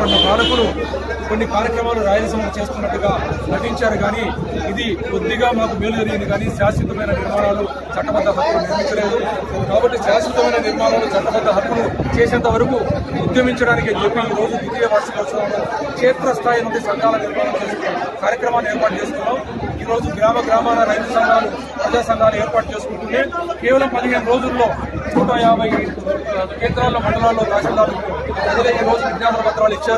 కొన్ని పాలకులు కొన్ని కార్యక్రమాలు రాయలసీమకు చేస్తున్నట్టుగా నటించారు. కానీ ఇది కొద్దిగా మాకు మేలు జరిగింది. కానీ శాశ్వతమైన నిర్మాణాలు చట్టబద్ధ హక్కులు నిర్మించలేదు. కాబట్టి శాశ్వతమైన నిర్మాణాలు చట్టబద్ధ హక్కులు చేసేంత వరకు ఉద్యమించడానికి చెప్పి ఈ రోజు ద్వితీయ వార్షికోత్సవంలో క్షేత్రస్థాయి నుండి సంఘాల నిర్మాణం చేసుకున్న. కార్యక్రమాన్ని ఏర్పాటు చేసుకున్నాం. ఈ రోజు గ్రామ గ్రామాల రైతు సంఘాలు ప్రజా సంఘాలు ఏర్పాటు చేసుకుంటుంటే కేవలం పదిహేను రోజుల్లో నూట యాభై కేంద్రాల్లో మండలాల్లో తహసీల్దారు ప్రజలు ఈ రోజు విజ్ఞాపన పత్రాలు ఇచ్చారు.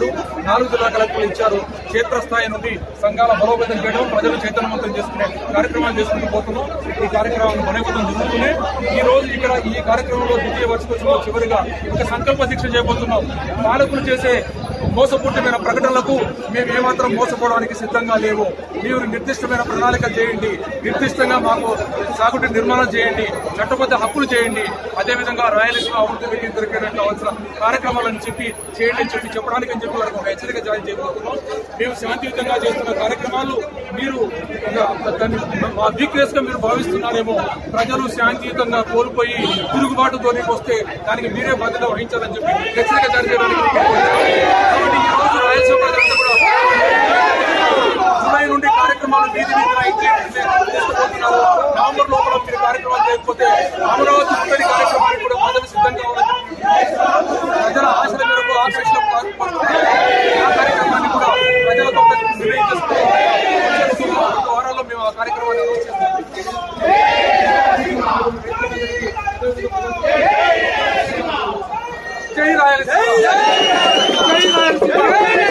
నాలుగు జిల్లా కలెక్టర్లు ఇచ్చారు. క్షేత్రస్థాయి నుండి సంఘాల బలోపేతం చేయడం ప్రజలు చైతన్యవంతం చేసుకునే కార్యక్రమాలు చేసుకుంటూ పోతున్నాం. ఈ కార్యక్రమాన్ని మనోగతం జరుగుతూనే ఈ రోజు ఇక్కడ ఈ కార్యక్రమంలో ద్వితీయ వర్షకోత్సవం చివరిగా ఒక సంకల్ప దీక్ష చేయబోతున్నాం. పాలకులు చేసే మోసపూరితమైన ప్రకటనలకు మేము ఏమాత్రం మోసపోవడానికి సిద్ధంగా లేవు. మీరు నిర్దిష్టమైన ప్రణాళిక చేయండి. నిర్దిష్టంగా మాకు సాగుటి నిర్మాణం చేయండి. చట్టబద్ధ హక్కులు చేయండి. అదేవిధంగా రాయలసీమ అభివృద్ధి వికేంద్రీకరణ కావాల్సిన కార్యక్రమాలను చెప్పి చేయండి చెప్పి చెప్పడానికి అని చెప్పి వారికి ఒక హెచ్చరిక జారీ చేయబోతున్నాం మేము శాంతియుతంగా చేస్తున్న కార్యక్రమాలు మీరు దాన్ని మా వీక్నెస్గా మీరు భావిస్తున్నారేమో. ప్రజలు శాంతియుతంగా కోల్పోయి తిరుగుబాటుతోనే వస్తే దానికి మీరే బాధ్యత వహించాలని చెప్పి హెచ్చరిక జారీ చేయడానికి కార్యక్రమాలు వీధి వీధిన తీసుకుపోతున్నారు నవంబర్ లోపల మీరు కార్యక్రమాలు చేయకపోతే అమరావతి ముట్టడి కార్యక్రమానికి కూడా ప్రజలు సిద్ధంగా ఉన్నారని చెప్పి ప్రజల ఆశల మేరకు ఆకాంక్షల పాల్గొంటున్నారు ఆ కార్యక్రమాన్ని కూడా ప్రజలతో నిర్ణయం చేసుకుంటాం ఒక వారాల్లో మేము ఆ కార్యక్రమాన్ని అనౌన్స్ చేస్తాం జై రాయలసీమ జై రాయలసీమ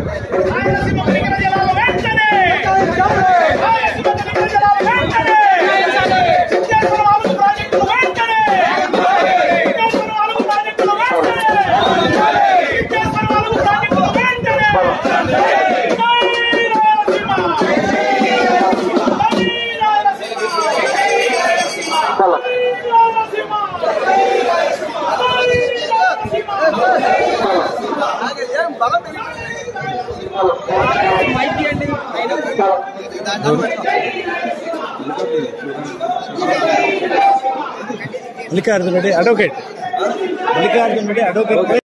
ಮಲ್ಲಿಕಾರ್ಜುನ ರೆಡ್ಡಿ ಅಡ್ವೊಕೇಟ್ ಮಲ್ಲಿಕಾರ್ಜುನ ರೆಡ್ಡಿ ಅಡ್ವೊಕೇಟ್